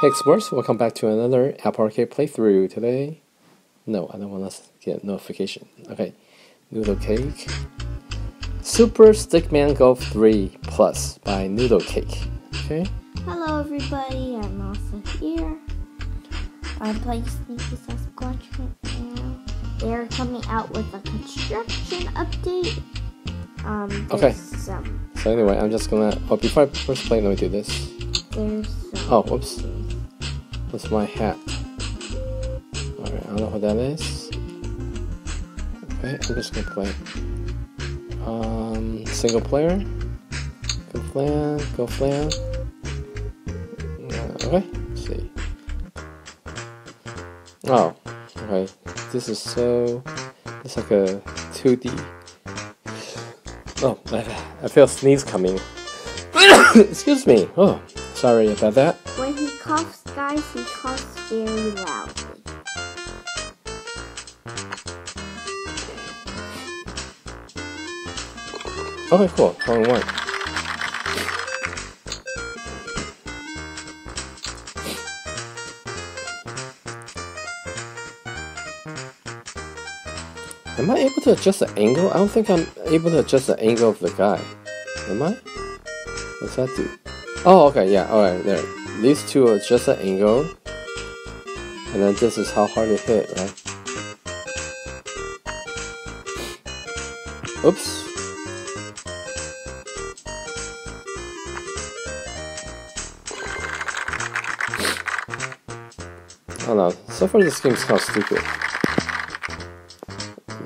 Hey Explorers, welcome back to another Apple Arcade playthrough. Today, no, I don't want to get notification. Okay, Noodlecake. Super Stickman Golf 3 Plus by Noodlecake. Okay, Hello everybody, I'm also here. I'm playing Sneaky Sasquatch right now. They're coming out with a construction update. Um, Okay. Some, so anyway, I'm just gonna. Oh, before I first play, let me do this. there's some, Oh, whoops. That's my hat. Alright, I don't know what that is. Okay, I'm just gonna play. Um, single player. Go flan, go flan. Uh, okay, let's see. Oh, okay. This is so. It's like a 2D. Oh, I, I feel sneeze coming. Excuse me. Oh, sorry about that. When he coughs, guys, he coughs very loudly. Okay, cool. In one. Am I able to adjust the angle? I don't think I'm able to adjust the angle of the guy. Am I? What's that do? Oh, okay, yeah, alright, there. These two adjust the angle. And then this is how hard it hit, right? Oops. I don't know. So far, this game's kind of stupid.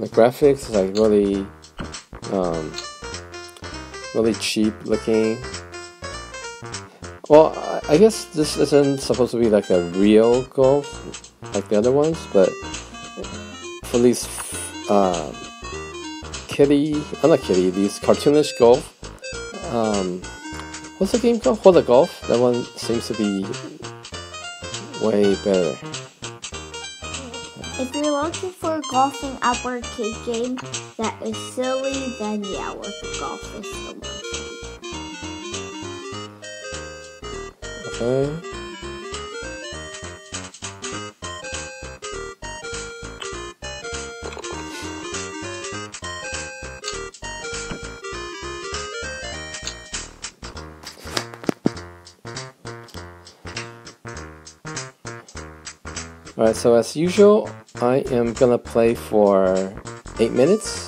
The graphics is like really, um, really cheap looking. Well, I- guess this isn't supposed to be like a real golf like the other ones, but for these, um, kitty, uh, not kitty, these cartoonish golf. Um, what's the game called? What the Golf. That one seems to be way better. If you're looking for a golfing arcade game that is silly, then yeah, What the Golf is the one. Alright, so as usual, I am gonna play for 8 minutes.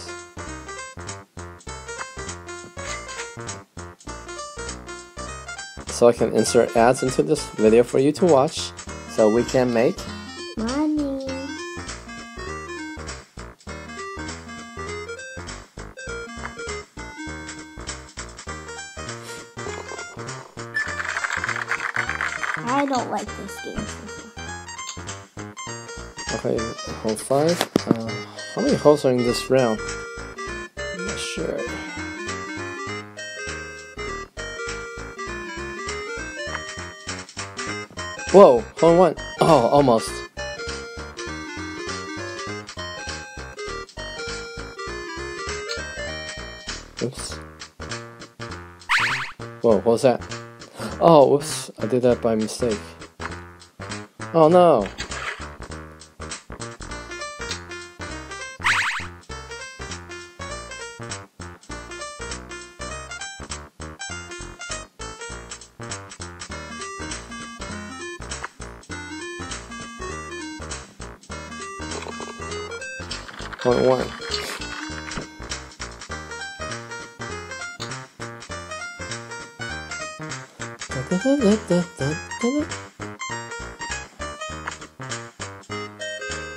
So I can insert ads into this video for you to watch so we can make Money. I don't like this game. Okay, hole 5. Uh, how many holes are in this round? I'm not sure. Whoa, in one. Oh, almost. Oops. Whoa, what was that? Oh, whoops, I did that by mistake. Oh no!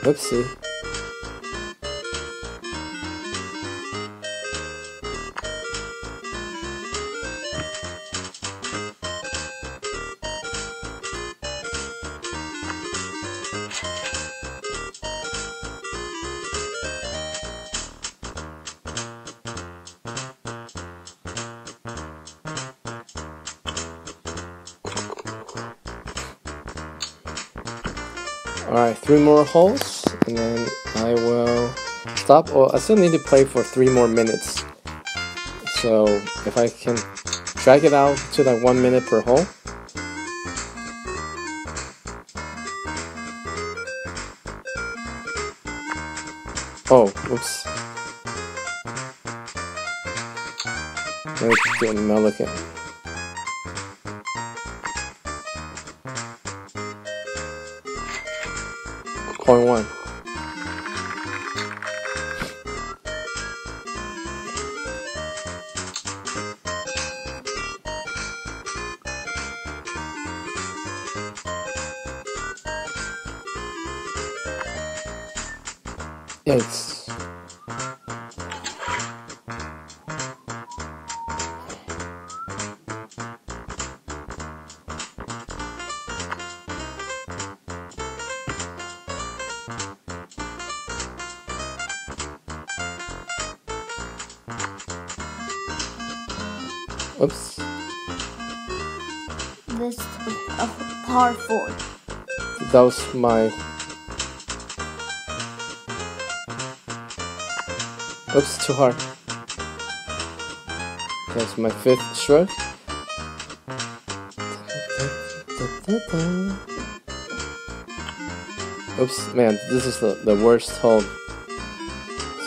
Oopsie. Alright, three more holes, and then I will stop. Or I still need to play for three more minutes. So, if I can drag it out to like one minute per hole. Oh, oops. Let's do One. Yikes. Oops. This is a par four. That was my. Oops, too hard. That's my fifth stroke. Oops, man, this is the, the worst hold.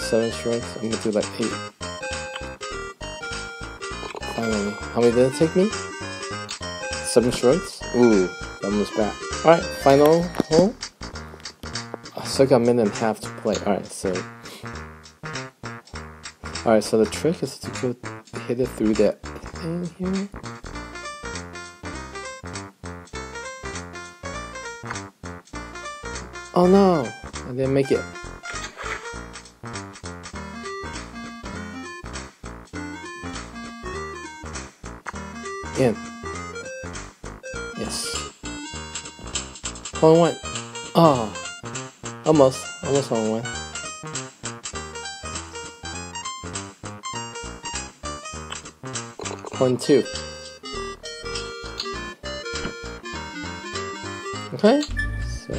Seven strokes. I'm gonna do like eight. Finally. How many did it take me? Seven strokes? Ooh, that was bad. Alright, final hole. I still got a minute and a half to play. Alright, so. Alright, so the trick is to go hit it through that thing here. Oh no! I didn't make it. In. Yes. Hole one. Oh. Almost. Almost hole one. One, two. Okay. So,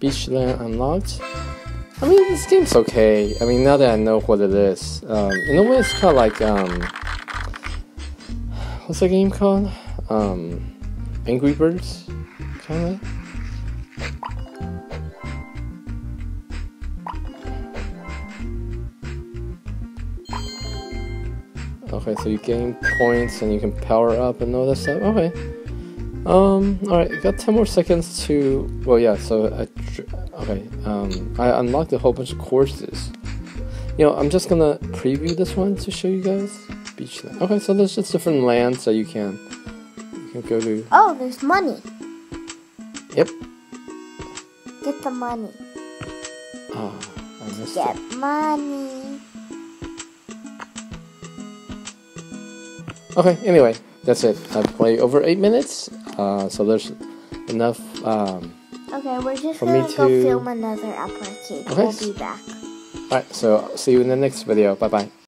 Beachland unlocked. I mean, this game's okay. I mean, now that I know what it is, um, in a way, it's kind of like um, what's the game called? Um, Angry Birds, kind of. Okay, so you gain points and you can power up and all that stuff. Okay. Um. All right. Got ten more seconds to. Well, yeah. So I. Okay. Um. I unlocked a whole bunch of courses. You know, I'm just gonna preview this one to show you guys. Beachland. Okay. So there's just different lands that you can. You can go to. Oh, there's money. Yep. Get the money. Oh, I missed Get it. money. Okay. Anyway, that's it. I played over eight minutes. Uh. So there's enough. Um. Okay, we're just gonna go to- film another upper cake. Okay. We'll be back. Alright. So see you in the next video. Bye bye.